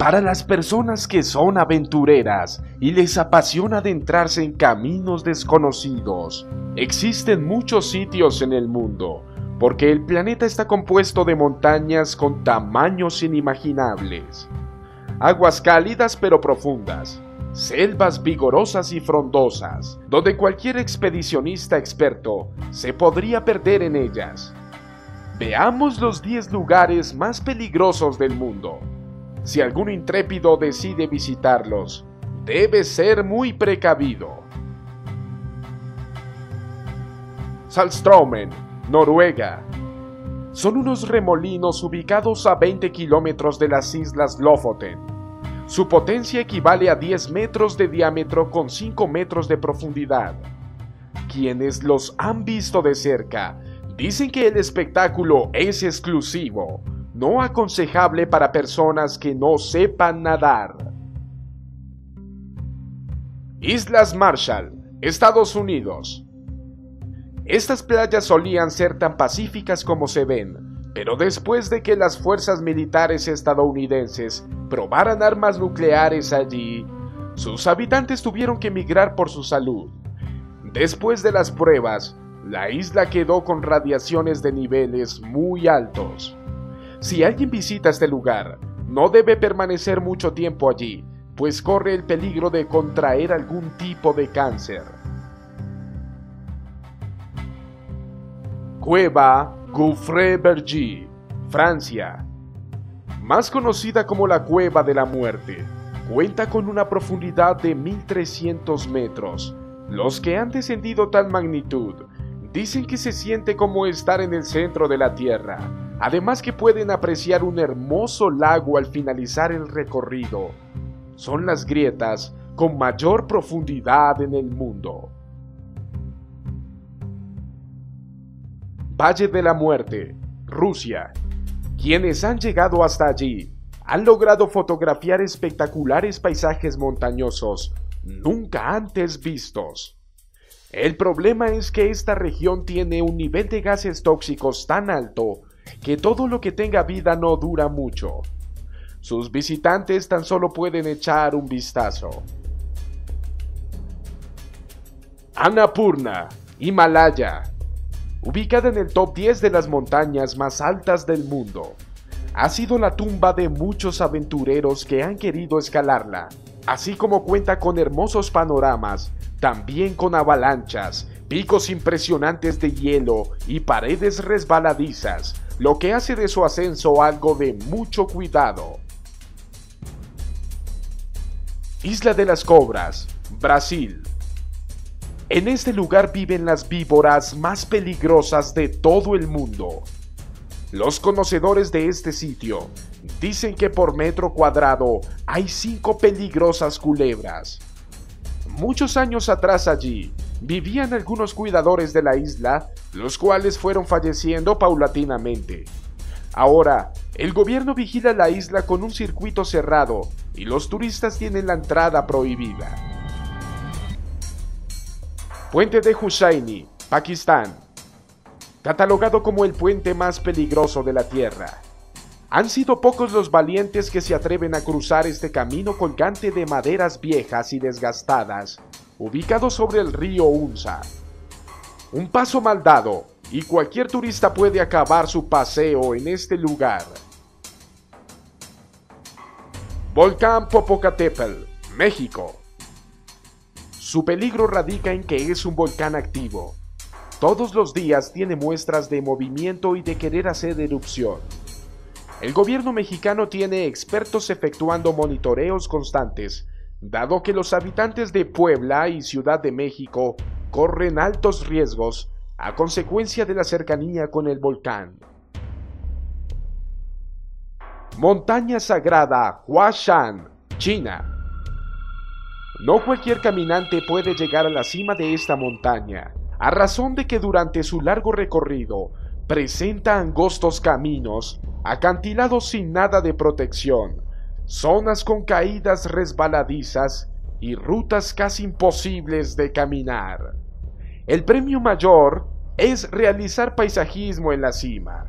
Para las personas que son aventureras y les apasiona adentrarse en caminos desconocidos, existen muchos sitios en el mundo, porque el planeta está compuesto de montañas con tamaños inimaginables, aguas cálidas pero profundas, selvas vigorosas y frondosas, donde cualquier expedicionista experto se podría perder en ellas. Veamos los 10 lugares más peligrosos del mundo. Si algún intrépido decide visitarlos, debe ser muy precavido. Salstromen, Noruega. Son unos remolinos ubicados a 20 kilómetros de las islas Lofoten. Su potencia equivale a 10 metros de diámetro con 5 metros de profundidad. Quienes los han visto de cerca dicen que el espectáculo es exclusivo, no aconsejable para personas que no sepan nadar. Islas Marshall, Estados Unidos. Estas playas solían ser tan pacíficas como se ven, pero después de que las fuerzas militares estadounidenses probaran armas nucleares allí, sus habitantes tuvieron que emigrar por su salud. Después de las pruebas, la isla quedó con radiaciones de niveles muy altos. Si alguien visita este lugar, no debe permanecer mucho tiempo allí, pues corre el peligro de contraer algún tipo de cáncer. Cueva Gouffre-Bergy, Francia. Más conocida como la Cueva de la Muerte, cuenta con una profundidad de 1300 metros. Los que han descendido tal magnitud dicen que se siente como estar en el centro de la Tierra, Además que pueden apreciar un hermoso lago al finalizar el recorrido. Son las grietas con mayor profundidad en el mundo. Valle de la Muerte, Rusia. Quienes han llegado hasta allí han logrado fotografiar espectaculares paisajes montañosos nunca antes vistos. El problema es que esta región tiene un nivel de gases tóxicos tan alto que todo lo que tenga vida no dura mucho. Sus visitantes tan solo pueden echar un vistazo. Annapurna, Himalaya. Ubicada en el top 10 de las montañas más altas del mundo, ha sido la tumba de muchos aventureros que han querido escalarla, así como cuenta con hermosos panoramas, también con avalanchas, picos impresionantes de hielo y paredes resbaladizas, lo que hace de su ascenso algo de mucho cuidado. Isla de las Cobras, Brasil. En este lugar viven las víboras más peligrosas de todo el mundo. Los conocedores de este sitio dicen que por metro cuadrado hay cinco peligrosas culebras. Muchos años atrás allí vivían algunos cuidadores de la isla, los cuales fueron falleciendo paulatinamente. Ahora, el gobierno vigila la isla con un circuito cerrado y los turistas tienen la entrada prohibida. Puente de Hussaini, Pakistán. Catalogado como el puente más peligroso de la Tierra. Han sido pocos los valientes que se atreven a cruzar este camino colgante de maderas viejas y desgastadas ubicado sobre el río Unza. Un paso mal dado y cualquier turista puede acabar su paseo en este lugar. Volcán Popocatépetl, México. Su peligro radica en que es un volcán activo. Todos los días tiene muestras de movimiento y de querer hacer erupción. El gobierno mexicano tiene expertos efectuando monitoreos constantes dado que los habitantes de Puebla y Ciudad de México corren altos riesgos a consecuencia de la cercanía con el volcán. Montaña Sagrada Huashan, China. No cualquier caminante puede llegar a la cima de esta montaña, a razón de que durante su largo recorrido presenta angostos caminos, acantilados sin nada de protección, zonas con caídas resbaladizas y rutas casi imposibles de caminar. El premio mayor es realizar paisajismo en la cima.